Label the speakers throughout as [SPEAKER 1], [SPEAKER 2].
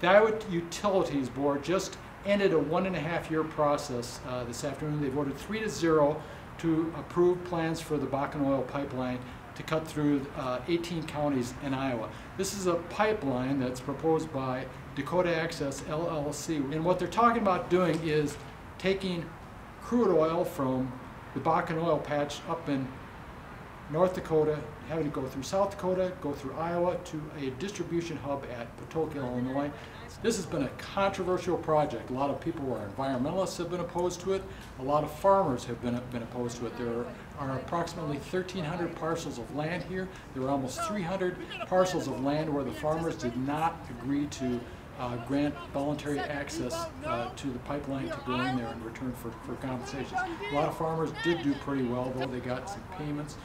[SPEAKER 1] The Iowa Utilities Board just ended a one and a half year process uh, this afternoon. They voted three to zero to approve plans for the Bakken Oil Pipeline to cut through uh, 18 counties in Iowa. This is a pipeline that's proposed by Dakota Access LLC. And what they're talking about doing is taking crude oil from the Bakken oil patch up in North Dakota, having to go through South Dakota, go through Iowa to a distribution hub at Patoka, Illinois. This has been a controversial project. A lot of people who are environmentalists have been opposed to it. A lot of farmers have been, been opposed to it. There are, approximately 1,300 parcels of land here. There are almost 300 parcels of land where the farmers did not agree to uh, grant voluntary access uh, to the pipeline to go in there in return for, for compensation. A lot of farmers did do pretty well, though they got some payments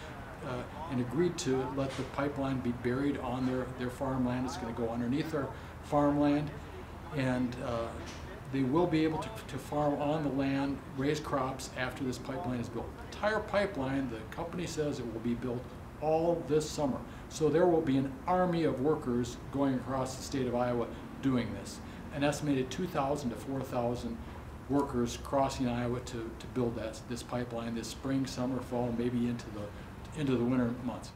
[SPEAKER 1] uh, and agreed to let the pipeline be buried on their, their farmland. It's going to go underneath their farmland, and uh, they will be able to, to farm on the land, raise crops after this pipeline is built. The entire pipeline, the company says it will be built all this summer. So there will be an army of workers going across the state of Iowa doing this. An estimated 2,000 to 4,000 workers crossing Iowa to, to build that, this pipeline this spring, summer, fall, maybe into the, into the winter months.